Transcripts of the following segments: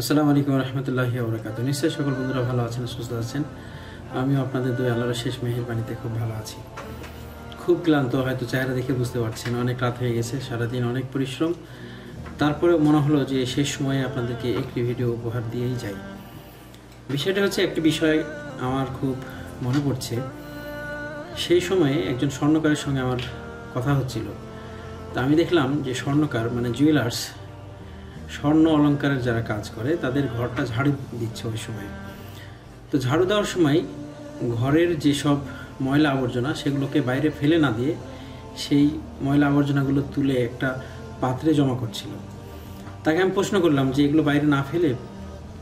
আসসালামু আলাইকুম রহমতুল্লাহি আবরাকাত নিশ্চয়ই সকল বন্ধুরা ভালো আছেন, সুস্থ আছেন। আমিও আপনাদের দুই আল্লাহর শেষ মেহেরবানিতে খুব ভালো আছি। খুব ক্লান্ত, হয়তো চেহারা দেখে বুঝতে পারছেন, অনেক রাত হয়ে গেছে, সারাদিন অনেক পরিশ্রম। তারপরে মনে হলো যে শেষ সময়ে আপনাদেরকে একটি ভিডিও উপহার দিয়েই যাই। বিষয়টা হচ্ছে একটি বিষয় আমার খুব মনে পড়ছে। সেই সময়ে একজন স্বর্ণকারের সঙ্গে আমার কথা হচ্ছিল। তা আমি দেখলাম যে স্বর্ণকার মানে জুয়েলার্স স্বর্ণ অলঙ্কারের যারা কাজ করে, তাদের ঘরটা ঝাড়ু দিচ্ছে ওই সময়। তো ঝাড়ু দেওয়ার সময় ঘরের যেসব ময়লা আবর্জনা, সেগুলোকে বাইরে ফেলে না দিয়ে সেই ময়লা আবর্জনাগুলো তুলে একটা পাত্রে জমা করছিল। তাকে আমি প্রশ্ন করলাম যে, এগুলো বাইরে না ফেলে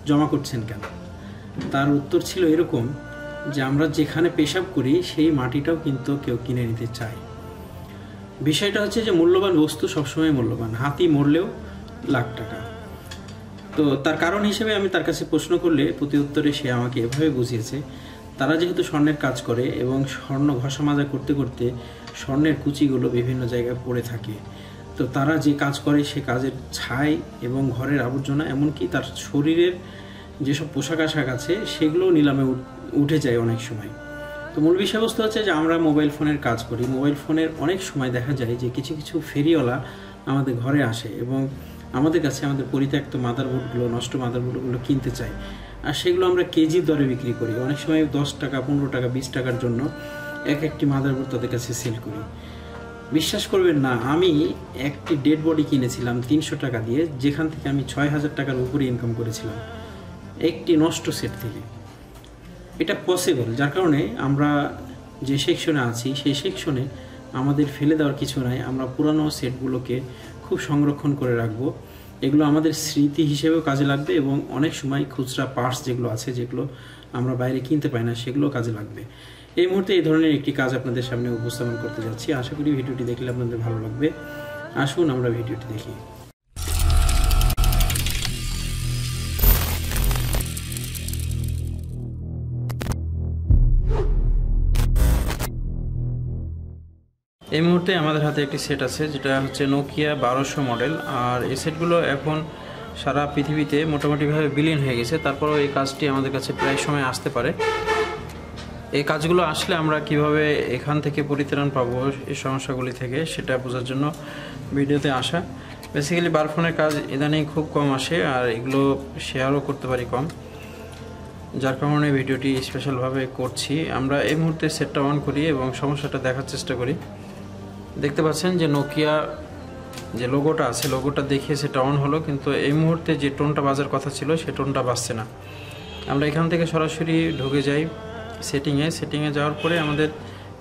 জমা করছেন কেন? তার উত্তর ছিল এরকম যে, আমরা যেখানে পেশাব করি, সেই মাটিটাও কিন্তু কেউ কিনে নিতে চায়। বিষয়টা হচ্ছে যে, মূল্যবান বস্তু সবসময় মূল্যবান। হাতি মরলেও লাখ টাকা। তো তার কারণ হিসেবে আমি তার কাছে প্রশ্ন করলে প্রতি উত্তরে সে আমাকে এভাবে বুঝিয়েছে, তারা যেহেতু স্বর্ণের কাজ করে এবং স্বর্ণ ঘষা মাজা করতে করতে স্বর্ণের কুচিগুলো বিভিন্ন জায়গায় পড়ে থাকে, তো তারা যে কাজ করে সে কাজের ছাই এবং ঘরের আবর্জনা, এমনকি তার শরীরের যেসব পোশাক আশাক আছে সেগুলোও নিলামে উঠ- যায় অনেক সময়। তো মূল বিষয়বস্তু হচ্ছে যে আমরা মোবাইল ফোনের কাজ করি। মোবাইল ফোনের অনেক সময় দেখা যায় যে কিছু কিছু ফেরিওয়ালা আমাদের ঘরে আসে এবং আমাদের কাছে আমাদের পরিত্যক্ত মাদারবোর্ডগুলো নষ্ট মাদারবোর্ডগুলো কিনতে চাই। আর সেগুলো আমরা কেজি দরে বিক্রি করি। অনেক সময় দশ টাকা, পনেরো টাকা, বিশ টাকার জন্য এক একটি মাদারবোর্ড তাদের কাছে সেল করি। বিশ্বাস করবেন না, আমি একটি ডেড বডি কিনেছিলাম তিনশো টাকা দিয়ে, যেখান থেকে আমি ছয় হাজার টাকার উপরে ইনকাম করেছিলাম। একটি নষ্ট সেট থেকে। এটা পসিবল যার কারণে আমরা যে সেকশনে আছি, সেই সেকশনে আমাদের ফেলে দেওয়ার কিছু নাই। আমরা পুরানো সেটগুলোকে খুব সংরক্ষণ করে রাখব। এগুলো আমাদের স্মৃতি হিসেবেও কাজে লাগবে এবং অনেক সময় খুচরা পার্টস যেগুলো আছে, যেগুলো আমরা বাইরে কিনতে পাই না সেগুলো কাজে লাগবে। এই মুহূর্তে এই ধরনের একটি কাজ আপনাদের সামনে উপস্থাপন করতে যাচ্ছি। আশা করি ভিডিওটি দেখলে আপনাদের ভালো লাগবে। আসুন আমরা ভিডিওটি দেখি। এই মুহূর্তে আমাদের হাতে একটি সেট আছে, যেটা হচ্ছে নোকিয়া বারোশো মডেল আর এই সেটগুলো এখন সারা পৃথিবীতে মোটামুটিভাবে বিলীন হয়ে গেছে। তারপরেও এই কাজটি আমাদের কাছে প্রায় সময় আসতে পারে। এই কাজগুলো আসলে আমরা কীভাবে এখান থেকে পরিত্রাণ পাবো এই সমস্যাগুলি থেকে, সেটা বোঝার জন্য ভিডিওতে আসা। বেসিক্যালি বারফোনের কাজ ইদানিং খুব কম আসে, আর এগুলো শেয়ারও করতে পারি কম। যার কারণে ভিডিওটি স্পেশালভাবে করছি। আমরা এই মুহূর্তে সেটটা অন করি এবং সমস্যাটা দেখার চেষ্টা করি। দেখতে পাচ্ছেন যে নোকিয়া যে লোগোটা আছে লোগোটা দেখে সেটা অন হলো, কিন্তু এই মুহূর্তে যে টোনটা বাজার কথা ছিল, সে টোনটা বাজছে না। আমরা এখান থেকে সরাসরি ঢুকে যাই সেটিংয়ে সেটিংয়ে যাওয়ার পরে আমাদের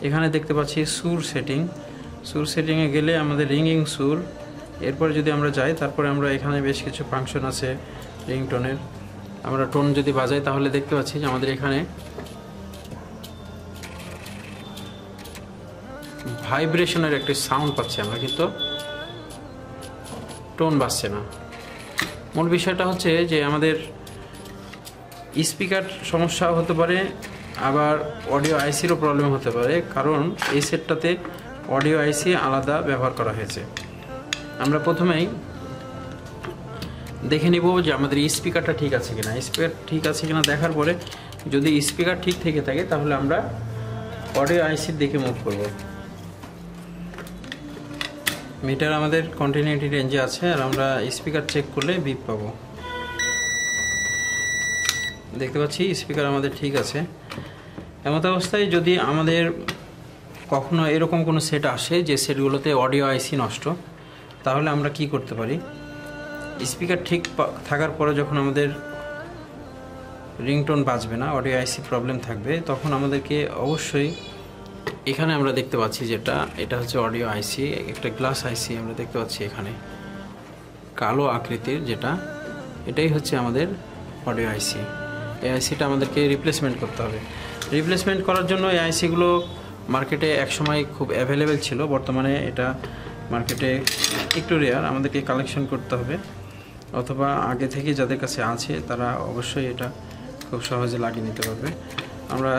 এখানে দেখতে পাচ্ছি সুর সেটিং সুর সেটিংয়ে গেলে আমাদের রিংইং সুর এরপরে যদি আমরা যাই, তারপরে আমরা এখানে বেশ কিছু ফাংশন আছে রিংটোনের আমরা টোন যদি বাজাই, তাহলে দেখতে পাচ্ছি যে আমাদের এখানে ভাইব্রেশনের একটি সাউন্ড পাচ্ছি আমরা, কিন্তু টোন বাজছে না। মূল বিষয়টা হচ্ছে যে আমাদের স্পিকার সমস্যা হতে পারে, আবার অডিও আইসিরও প্রবলেম হতে পারে, কারণ এই সেটটাতে অডিও আইসি আলাদা ব্যবহার করা হয়েছে। আমরা প্রথমেই দেখে নিব যে আমাদের স্পিকারটা ঠিক আছে কিনা। স্পিকার ঠিক আছে কিনা দেখার পরে যদি স্পিকার ঠিক থেকে থাকে, তাহলে আমরা অডিও আইসির দিকে মুভ করব। মিটার আমাদের কন্টিনিউটি রেঞ্জে আছে, আর আমরা স্পিকার চেক করলে বিপ পাবো। দেখতে পাচ্ছি স্পিকার আমাদের ঠিক আছে। এমত অবস্থায় যদি আমাদের কখনো এরকম কোনো সেট আসে, যে সেটগুলোতে অডিও আইসি নষ্ট, তাহলে আমরা কি করতে পারি? স্পিকার ঠিক থাকার পরে যখন আমাদের রিংটোন বাজবে না অডিও আইসি প্রবলেম থাকবে, তখন আমাদেরকে অবশ্যই এখানে আমরা দেখতে পাচ্ছি যেটা, এটা হচ্ছে অডিও আইসি, একটা গ্লাস আইসি আমরা দেখতে পাচ্ছি এখানে। কালো আকৃতির যেটা, এটাই হচ্ছে আমাদের অডিও আইসি। এই আইসিটা আমাদেরকে রিপ্লেসমেন্ট করতে হবে। রিপ্লেসমেন্ট করার জন্য এই আইসিগুলো মার্কেটে একসময় খুব অ্যাভেলেবেল ছিল। বর্তমানে এটা মার্কেটে একটু রেয়ার আমাদেরকে কালেকশন করতে হবে। অথবা আগে থেকে যাদের কাছে আছে, তারা অবশ্যই এটা খুব সহজে লাগিয়ে নিতে পারবে। আমরা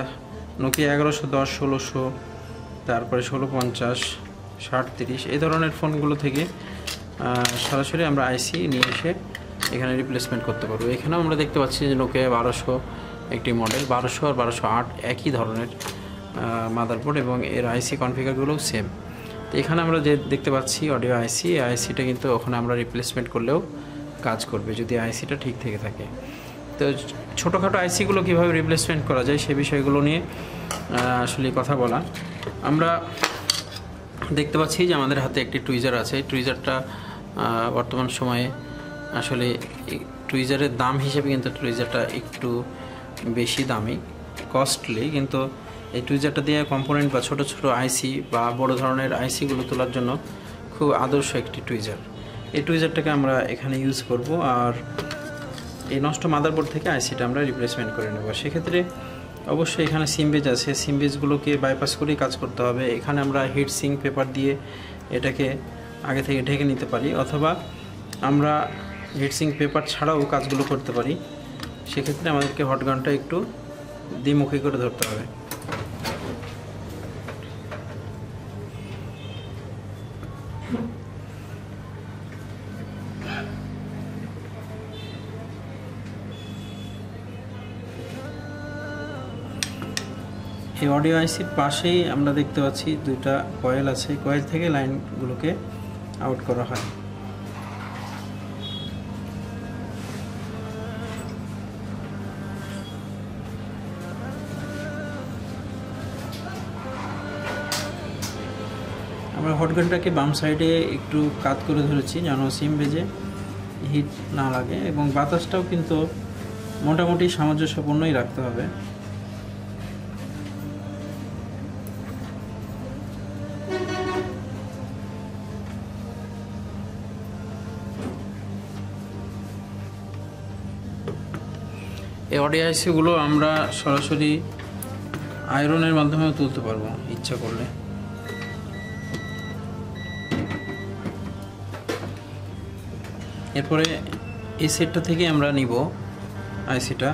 নোকিয়া এগারোশো দশ, ষোলোশো, তারপরে ষোলো পঞ্চাশ, ষাট তিরিশ, এই ধরনের ফোনগুলো থেকে সরাসরি আমরা আইসি নিয়ে এসে এখানে রিপ্লেসমেন্ট করতে পারব। এখানেও আমরা দেখতে পাচ্ছি যে নোকিয়া বারোশো একটি মডেল বারোশো আর বারোশো আট একই ধরনের মাদারবোর্ড এবং এর আইসি কনফিগারগুলোও সেম তো এখানে আমরা যে দেখতে পাচ্ছি অডিও আইসি আইসিটা কিন্তু ওখানে আমরা রিপ্লেসমেন্ট করলেও কাজ করবে যদি আইসিটা ঠিক থেকে থাকে। তো ছোটোখাটো আইসিগুলো কীভাবে রিপ্লেসমেন্ট করা যায় সে বিষয়গুলো নিয়ে আসলে কথা বলা। আমরা দেখতে পাচ্ছি যে আমাদের হাতে একটি টুইজার আছে। টুইজারটা বর্তমান সময়ে আসলে টুইজারের দাম হিসেবে কিন্তু টুইজারটা একটু বেশি দামি কস্টলি কিন্তু এই টুইজারটা দিয়ে কম্পোনেন্ট বা ছোট ছোট আইসি বা বড় ধরনের আইসিগুলো তোলার জন্য খুব আদর্শ একটি টুইজার এই টুইজারটাকে আমরা এখানে ইউজ করব। আর এই নষ্ট মাদারবোর্ড থেকে আইসিটা আমরা রিপ্লেসমেন্ট করে নেব। সেক্ষেত্রে অবশ্যই এখানে সিমবেজ আছে। সিমবেজগুলোকে বাইপাস করেই কাজ করতে হবে। এখানে আমরা হিট সিং পেপার দিয়ে এটাকে আগে থেকে ঢেকে নিতে পারি অথবা আমরা হিট সিং পেপার ছাড়াও কাজগুলো করতে পারি। সেক্ষেত্রে আমাদেরকে হটগানটা একটু দ্বিমুখী করে ধরতে হবে। এই অডিও আইসির পাশেই আমরা দেখতে পাচ্ছি দুইটা কয়েল আছে। কয়েল থেকে লাইনগুলোকে আউট করা হয়। আমরা হটগানটাকে বাম সাইডে একটু কাত করে ধরেছি, যেন সিম বেজে হিট না লাগে এবং বাতাসটাও কিন্তু মোটামুটি সামঞ্জস্যপূর্ণই রাখতে হবে। এই অডিও আইসিগুলো আমরা সরাসরি আয়রনের মাধ্যমেও তুলতে পারব, ইচ্ছা করলে। এরপরে এই সেটটা থেকে আমরা নিব আইসিটা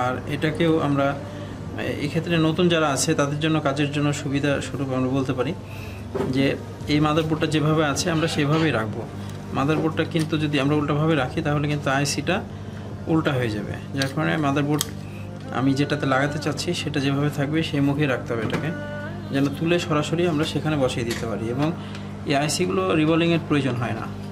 আর এটাকেও আমরা, এক্ষেত্রে নতুন যারা আছে, তাদের জন্য কাজের জন্য সুবিধা স্বরূপ আমরা বলতে পারি যে, এই মাদারবোর্ডটা যেভাবে আছে, আমরা সেভাবেই রাখব। মাদারবোর্ডটা কিন্তু যদি আমরা উল্টাভাবে রাখি, তাহলে কিন্তু আইসিটা উল্টা হয়ে যাবে। যার কারণে মাদারবোর্ড আমি যেটাতে লাগাতে চাচ্ছি, সেটা যেভাবে থাকবে সেই মুখেই রাখতে হবে এটাকে। যেন তুলে সরাসরি আমরা সেখানে বসিয়ে দিতে পারি এবং এই আইসিগুলো রিভলিংয়ের প্রয়োজন হয় না।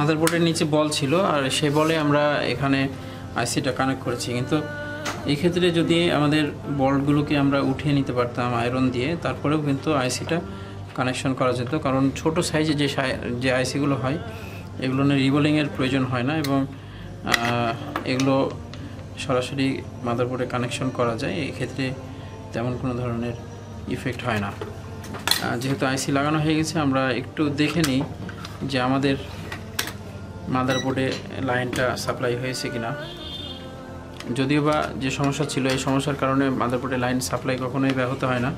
মাদারবোর্ডের নিচে বল ছিল, আর সে বলে আমরা এখানে আইসিটা কানেক্ট করেছি। কিন্তু এই ক্ষেত্রে যদি আমাদের বলগুলোকে আমরা উঠিয়ে নিতে পারতাম আয়রন দিয়ে, তারপরেও কিন্তু আইসিটা কানেকশন করা যেত। কারণ ছোট সাইজে যে যে আইসিগুলো হয়, এগুলো নিয়ে রিবোলিংয়ের প্রয়োজন হয় না এবং এগুলো সরাসরি মাদারবোর্ডে কানেকশন করা যায়। এই ক্ষেত্রে তেমন কোনো ধরনের ইফেক্ট হয় না। যেহেতু আইসি লাগানো হয়ে গেছে, আমরা একটু দেখে নিই যে আমাদের মাদারবোর্ডে লাইনটা সাপ্লাই হয়েছে কিনা। যদিও বা যে সমস্যা ছিল, এই সমস্যার কারণে মাদারবোর্ডে লাইন সাপ্লাই কখনোই ব্যাহত হয় না।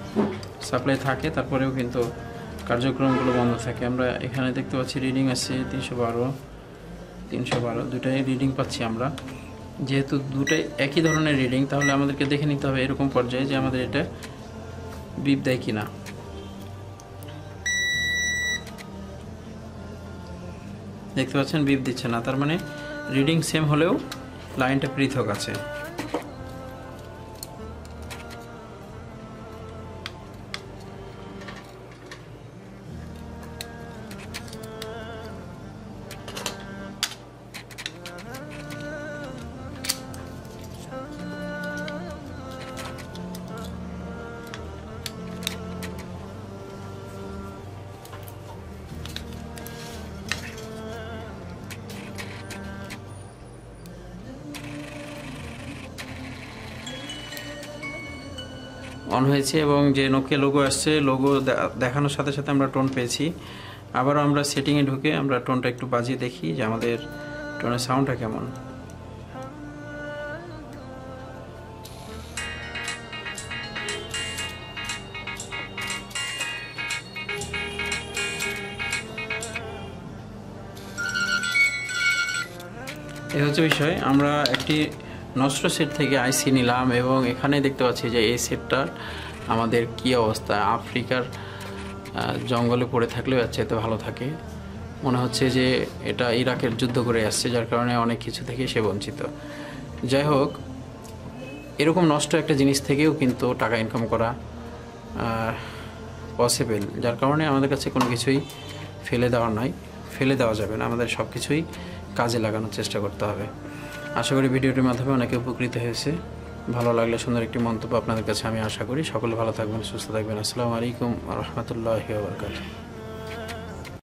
সাপ্লাই থাকে, তারপরেও কিন্তু কার্যক্রমগুলো বন্ধ থাকে। আমরা এখানে দেখতে পাচ্ছি, রিডিং আছে তিনশো বারো তিনশো বারো, দুটাই রিডিং পাচ্ছি আমরা। যেহেতু দুটাই একই ধরনের রিডিং, তাহলে আমাদেরকে দেখে নিতে হবে এরকম পর্যায়ে যে আমাদের এটা বিপ দেয় কিনা। দেখতে পাচ্ছেন বিপ দিচ্ছে না। তার মানে রিডিং সেম হলেও লাইনটা পৃথক আছে। অন হয়েছে এবং যে নোকিয়া লোগো আসছে লোগো দেখানোর সাথে সাথে আমরা টোন পেয়েছি। আবারও আমরা সেটিংয়ে ঢুকে আমরা টোনটা একটু বাজিয়ে দেখি যে আমাদের টোনের সাউন্ডটা কেমন। এ হচ্ছে বিষয়। আমরা একটি নষ্ট সেট থেকে আইসি নিলাম এবং এখানে দেখতে পাচ্ছি যে এই সেটটার আমাদের কি অবস্থা? আফ্রিকার জঙ্গলে পড়ে থাকলেও এর চাইতে ভালো থাকে। মনে হচ্ছে যে এটা ইরাকের যুদ্ধ করে আসছে, যার কারণে অনেক কিছু থেকে সে বঞ্চিত। যাই হোক, এরকম নষ্ট একটা জিনিস থেকেও কিন্তু টাকা ইনকাম করা পসিবল যার কারণে আমাদের কাছে কোনো কিছুই ফেলে দেওয়া নয়। ফেলে দেওয়া যাবে না, আমাদের সব কিছুই কাজে লাগানোর চেষ্টা করতে হবে। আশা করি ভিডিওটির মাধ্যমে অনেকে উপকৃত হয়েছে। ভালো লাগলে সুন্দর একটি মন্তব্য আপনাদের কাছে আমি আশা করি। সকলে ভালো থাকবেন, সুস্থ থাকবেন। আসসালামু আলাইকুম রহমতুল্লাহ বরকাত